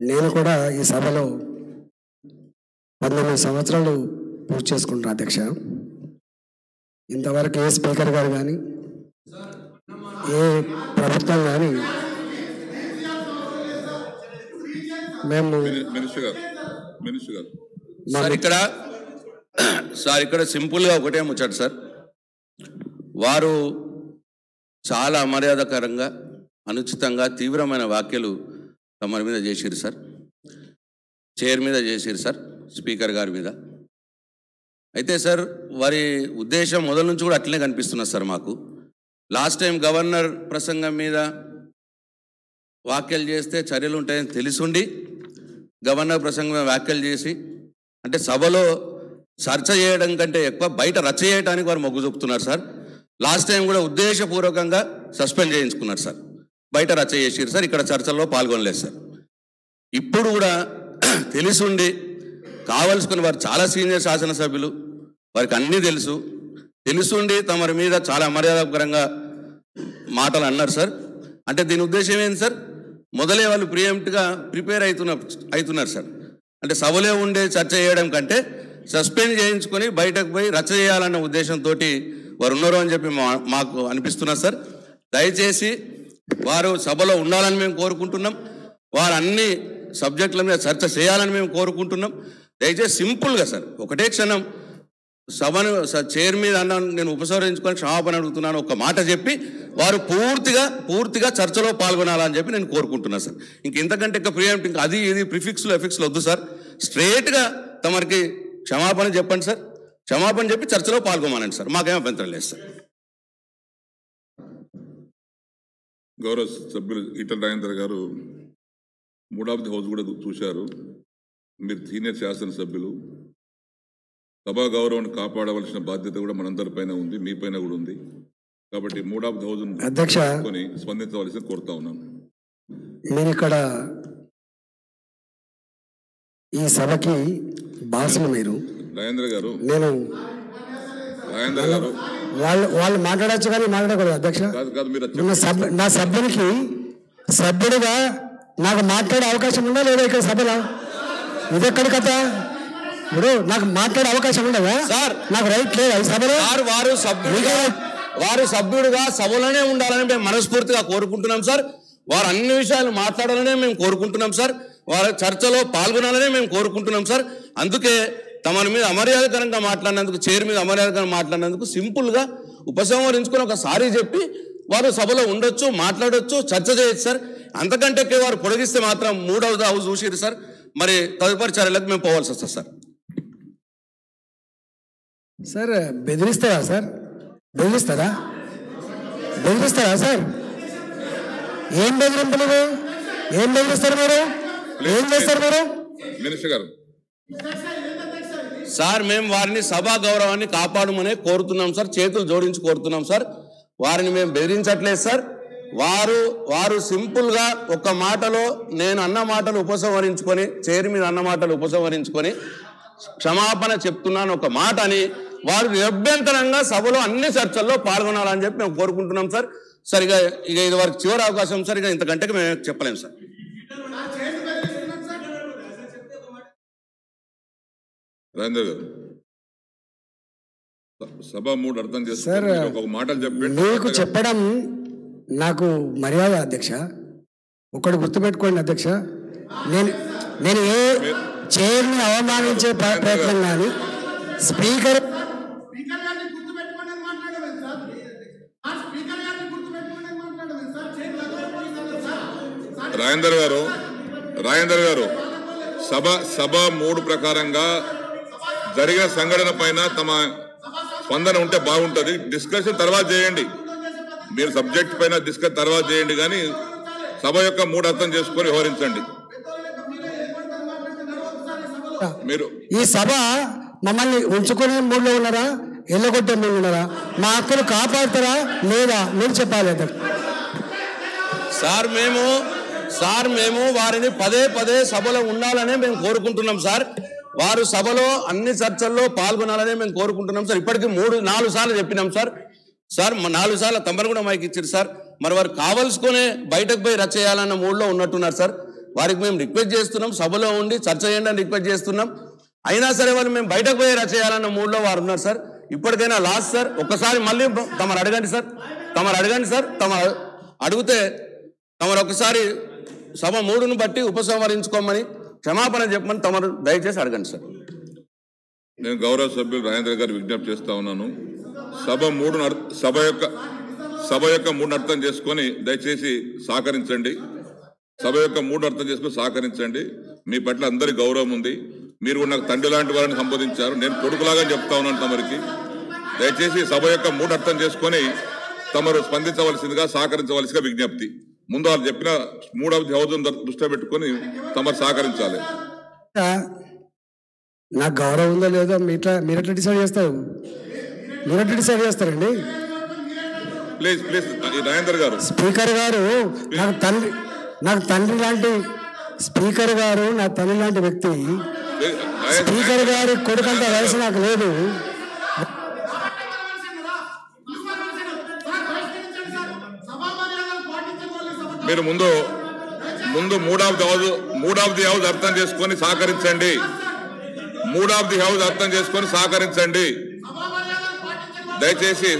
నేను కూడా ఈ సభలో పంతొమ్మిది సంవత్సరాలు పూర్తి చేసుకుంటున్నా అధ్యక్ష. ఇంతవరకు ఏ స్పీకర్ గారు కానీ ఏ ప్రభుత్వం కానీ మేము సార్ ఇక్కడ సార్ ఇక్కడ సింపుల్గా ఒకటే ముచ్చట సార్. వారు చాలా అమర్యాదకరంగా అనుచితంగా తీవ్రమైన వ్యాఖ్యలు తమరి మీద చేసిరు సార్. చైర్ మీద చేసిరు సార్ స్పీకర్ గారి మీద. అయితే సార్ వారి ఉద్దేశం మొదల నుంచి కూడా అట్లనే కనిపిస్తున్నది సార్ మాకు. లాస్ట్ టైం గవర్నర్ ప్రసంగం మీద వ్యాఖ్యలు చేస్తే చర్యలు ఉంటాయని తెలిసుండి గవర్నర్ ప్రసంగం వ్యాఖ్యలు చేసి అంటే సభలో చర్చ చేయడం కంటే ఎక్కువ బయట రచ్చ చేయడానికి వారు మొగ్గు చూపుతున్నారు సార్. లాస్ట్ టైం కూడా ఉద్దేశపూర్వకంగా సస్పెండ్ చేయించుకున్నారు సార్. బయట రచ్చ చేసిరు సార్ ఇక్కడ చర్చల్లో పాల్గొనలేదు సార్. ఇప్పుడు కూడా తెలిసుండి కావలసుకుని వారు చాలా సీనియర్ శాసనసభ్యులు వారికి అన్నీ తెలుసు. తెలుసుండి తమరి మీద చాలా మర్యాదకరంగా మాటలు అన్నారు సార్. అంటే దీని ఉద్దేశం ఏంటి సార్? మొదలే వాళ్ళు ప్రియంప్ట్గా ప్రిపేర్ అవుతున్న అవుతున్నారు సార్. అంటే సభలో ఉండే చర్చ చేయడం కంటే సస్పెండ్ చేయించుకొని బయటకు పోయి రచ్చ చేయాలన్న ఉద్దేశంతో వారు ఉన్నారు అని చెప్పి మా- మాకు అనిపిస్తున్నారు సార్. దయచేసి వారు సభలో ఉండాలని మేము కోరుకుంటున్నాం. వారు అన్ని సబ్జెక్టుల మీద చర్చ చేయాలని మేము కోరుకుంటున్నాం. దయచేసి సింపుల్గా సార్ ఒకటే క్షణం సభను స- చైర్ మీద అన్నాను నేను ఉపసంహరించుకొని క్షమాపణ అడుగుతున్నాను ఒక మాట చెప్పి వారు పూర్తిగా పూర్తిగా చర్చలో పాల్గొనాలని చెప్పి నేను కోరుకుంటున్నాను సార్. ఇంక ఇంతకంటే ఇంకా ప్రియాంప్ట్ ఇంకా అది ఇది ప్రిఫిక్స్లు ఎఫిక్స్లు వద్దు సార్. స్ట్రేట్గా తమరికి క్షమాపణ చెప్పండి సార్. క్షమాపణ చెప్పి చర్చలో పాల్గొమానండి సార్. మాకేం అభ్యంతరం లేదు సార్. గౌరవ సభ్యులు ఈటల రాజేందర్ గారు మూడాబ్ది హౌస్ కూడా చూశారు. మీరు సీనియర్ శాసనసభ్యులు. సభా గౌరవాన్ని కాపాడవలసిన బాధ్యత కూడా మనందరిపైన ఉంది మీ పైన కూడా ఉంది. కాబట్టి హౌస్ అధ్యక్ష. కొని స్పందించవలసి కోరుతా ఉన్నాను. నేను ఇక్కడ ఈ సభకి బాసులు మీరు. రాజేంద్ర గారు. నేను రాజేంద్ర గారు. వాళ్ళు వాళ్ళు మాట్లాడచ్చు కానీ మాట్లాడకూడదు అధ్యక్ష. కాదు కాదు మీరు నా సభ్యు నా సభ్యునికి సభ్యుడిగా నాకు మాట్లాడే అవకాశం ఉందా లేదా ఇక్కడ సభలో? ఇది ఎక్కడి కథ? ఇప్పుడు నాకు మాట్లాడే అవకాశం ఉండదా? సార్. నాకు రైట్ లేదా? సభలో? వారు సభ్యుడిగా వారు సభ్యుడిగా సభలోనే ఉండాలని మేము మనస్ఫూర్తిగా కోరుకుంటున్నాం సార్. వారు అన్ని విషయాలు మాట్లాడాలనే మేము కోరుకుంటున్నాం సార్. వారి చర్చలో పాల్గొనాలనే మేము కోరుకుంటున్నాం సార్. అందుకే తమరి మీద అమర్యాదకరంగా మాట్లాడినందుకు చైర్ మీద అమర్యాదకరంగా మాట్లాడినందుకు సింపుల్గా ఉపసంహరించుకొని ఒకసారి చెప్పి వారు సభలో ఉండొచ్చు మాట్లాడొచ్చు చర్చ చేయొచ్చు సార్. అంతకంటే ఎక్కువ వారు పొడిగిస్తే మాత్రం మూడవది హౌస్ చూసిరు సార్. మరి తదుపరి చర్యలకు మేము పోవాల్సి వస్తుంది సార్. సార్ బెదిరిస్తారా సార్? బెదిరిస్తారా? బెదిరిస్తారా సార్? ఏం బెదిరింపులు ఇవి? ఏం బెదిరిస్తారు మీరు? ఏం చేస్తారు మీరు? మినిస్టర్ గారు. సార్ మేము వారిని సభా గౌరవాన్ని కాపాడమనే కోరుతున్నాం సార్. చేతులు జోడించి కోరుతున్నాం సార్. వారిని మేము బెదిరించట్లేదు సార్. వారు వారు సింపుల్గా ఒక మాటలో నేను అన్న మాటలు ఉపసంహరించుకొని చేరి మీద అన్న మాటలు ఉపసంహరించుకొని క్షమాపణ చెప్తున్నాను. ఒక మాట అని వారు అభ్యంతరంగా సభలో అన్ని చర్చల్లో పాల్గొనాలని చెప్పి మేము కోరుకుంటున్నాం సార్. సరిగా ఇక ఇది వారికి చివరి అవకాశం సార్. ఇక ఇంతకంటే మేము చెప్పలేము సార్. రాజేంద్ర గారు స- సభ మూడు అర్థం మీరు ఒక మాటలు చెప్పండి. మీకు చెప్పడం. నాకు మర్యాద అధ్యక్ష. ఒకటి గుర్తుపెట్టుకోండి అధ్యక్ష. నేను నేను ఏ చైర్ని అవమానించే ప్ర- ప్రయత్నం కానీ స్పీకర్ రాజేందర్ గారు రాజేందర్ గారు సభ సభ మూడు ప్రకారంగా జరిగిన సంఘటన పైన తమ స్పందన ఉంటే బాగుంటది. డిస్కషన్ తర్వాత చేయండి. మీరు సబ్జెక్ట్ పైన డిస్కస్ తర్వాత చేయండి కానీ సభ యొక్క మూడు అర్థం చేసుకొని వ్యవహరించండి. మీరు ఈ సభ మమ్మల్ని ఉంచుకునే మూడ్లో ఉన్నారా? ఎల్లగొట్టే మూడు ఉన్నారా? మా హక్కులు కాపాడుతారా? లేదా? మీరు చెప్పాలి సార్ మేము సార్ మేము వారిని పదే పదే సభలో ఉండాలనే మేము కోరుకుంటున్నాం సార్. వారు సభలో అన్ని చర్చల్లో పాల్గొనాలని మేము కోరుకుంటున్నాం సార్. ఇప్పటికీ మూడు నాలుగు సార్లు చెప్పినాం సార్. సార్ మా నాలుగు సార్లు తమరు కూడా మైకి ఇచ్చారు సార్. మరి వారు కావలసుకునే బయటకు పోయి రచ చేయాలన్న మూడ్లో ఉన్నట్టున్నారు సార్. వారికి మేము రిక్వెస్ట్ చేస్తున్నాం సభలో ఉండి చర్చ చేయండి అని రిక్వెస్ట్ చేస్తున్నాం. అయినా సరే వాళ్ళు మేము బయటకు పోయి రచేయాలన్న చేయాలన్న మూడ్లో వారు ఉన్నారు సార్. ఇప్పటికైనా లాస్ట్ సార్. ఒక్కసారి మళ్ళీ తమరు అడగండి సార్. తమరు అడగండి సార్. తమ అడిగితే తమరు ఒకసారి సభ మూడును బట్టి ఉపసంహరించుకోమని క్షమాపణ చెప్పమని తమరు దయచేసి అడగండి సార్. నేను గౌరవ సభ్యులు రాజేంద్ర గారు విజ్ఞప్తి చేస్తా ఉన్నాను. సభ మూడు సభ యొక్క సభ యొక్క మూడు అర్థం చేసుకొని దయచేసి సహకరించండి. సభ యొక్క మూడు అర్థం చేసుకొని సహకరించండి. మీ పట్ల అందరి గౌరవం ఉంది. మీరు నాకు తండ్రి లాంటి వారిని సంబోధించారు. నేను కొడుకులాగా చెప్తా ఉన్నాను తమరికి. దయచేసి సభ యొక్క మూడు అర్థం చేసుకొని తమరు స్పందించవలసిందిగా సహకరించవలసిగా విజ్ఞప్తి. ముందు వాళ్ళు చెప్పిన మూడవ హౌజం దృష్టిలో పెట్టుకొని తమరు సహకరించాలి. నాకు గౌరవం ఉందో లేదో మీ ఇట్లా మీరు ఎట్లా డిసైడ్ చేస్తారు? మీరు ఎట్లా డిసైడ్ చేస్తారండి? ప్లీజ్ ప్లీజ్ రాజేందర్ గారు. స్పీకర్ గారు నాకు తండ్రి నాకు తండ్రి లాంటి స్పీకర్ గారు నా తండ్రి లాంటి వ్యక్తి. స్పీకర్ గారి. కొడుకంత వయసు నాకు లేదు. మీరు ముందు ముందు మూడాబ్ది హౌజ్ మూడాబ్ది హౌజ్ అర్థం చేసుకొని సహకరించండి. మూడాబ్ది హౌజ్ అర్థం చేసుకొని సహకరించండి. దయచేసి